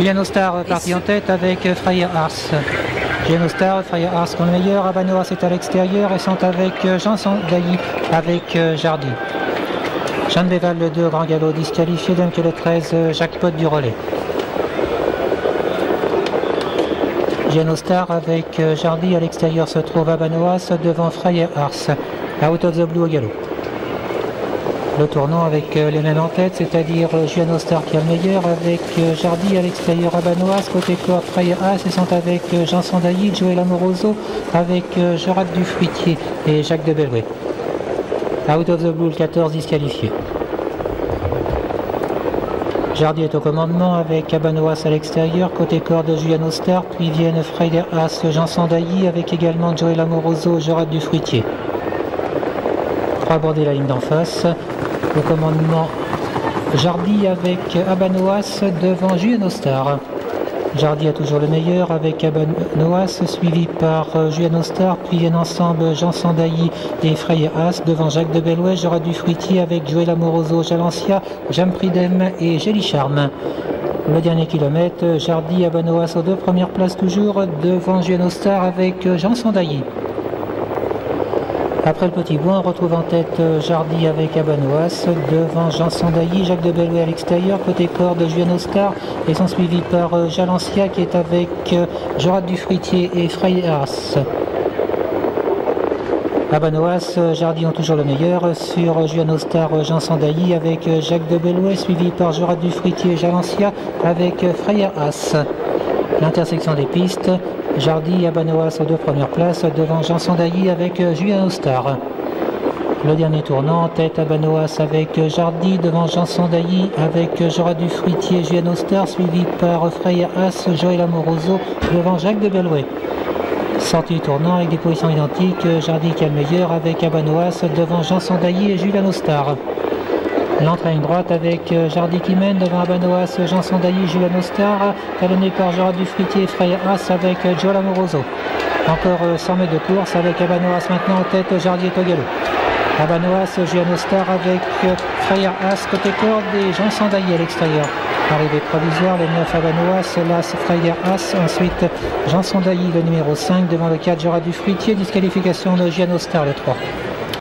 Julien Star parti en tête avec Freya Ars. Julien Star, Freya Ars sont le meilleur. Abanoas est à l'extérieur et sont avec Jean Sandailly avec Jardy. Jeanne Béval le 2, Grand Galop disqualifié. Donc le 13, Jacques Pot du relais. Julien Star avec Jardy à l'extérieur se trouve Abanoas devant Freya Ars. Out of the blue au galop le tournant avec euh, les mêmes en tête, c'est-à-dire euh, Juliano Star qui est le meilleur, avec euh, Jardy à l'extérieur Abanoas, côté corps Freya As, et sont avec Jean Sandailly, Joël Amoroso, avec Gerard Dufruitier et Jacques de Bellouet. Out of the Blue, 14 disqualifié. Jardy est au commandement avec Abanoas à l'extérieur, côté corps de Juliano Star, puis viennent Freya As, Jean Sandailly, avec également Joël Amoroso, Gerard Dufruitier. Aborder la ligne d'en face, au commandement Jardy avec Abanoas devant Julien Ostar. Jardy a toujours le meilleur avec Abanoas suivi par Julien Ostar, puis viennent ensemble Jean Sandailly et Freya As devant Jacques de Bellouet, Gérard Dufruitier avec Joël Amoroso, Jalancia, Jean Pridem et Gély Charme. Le dernier kilomètre, Jardy Abanoas aux deux premières places toujours devant Julien Ostar avec Jean Sandailly. Après le petit bois, on retrouve en tête euh, Jardy avec Abanoas, devant Jean Sandailly, Jacques de Bellouet à l'extérieur, côté corps de Julien Oscar, et sont suivis par euh, Jalancia qui est avec euh, Gérard Dufruitier et Freyas. Abanoas, Jardy ont toujours le meilleur sur Julien Ostar, Jean Sandailly avec Jacques de Bellouet, suivi par Gérard Dufruitier et Jalancia avec Freya L'intersection des pistes, Jardy Abanoas aux deux premières places devant Jean Sandailly avec euh, Julien Ostar. Le dernier tournant, tête Abanoas avec euh, Jardy devant Jean Sandailly avec euh, Dufruitier et Julien Ostar suivi par Freya As, Joël Amoroso devant Jacques de Bellouet. Sortie tournant avec des positions identiques, Jardy qui est le meilleur avec Abanoas devant Jean Sandailly et Julien Ostar. L'entrée droite avec euh, Jardy qui mène devant Abanoas, Jean Sandailly, Julien Ostar, talonné par Gérard Dufruitier et Freya As avec euh, Joel Amoroso. Encore 100 euh, mètres de course avec Abanoas maintenant en tête, Jardy et Togalo. Abanoas, Julien Ostar avec Freya As côté corde et Jean Sandailly à l'extérieur. Arrivée provisoire, les 9 Abanoas, Las Freya As, ensuite Jean Sandailly le numéro 5 devant le 4 Gérard Dufruitier, disqualification de Giano Star le 3.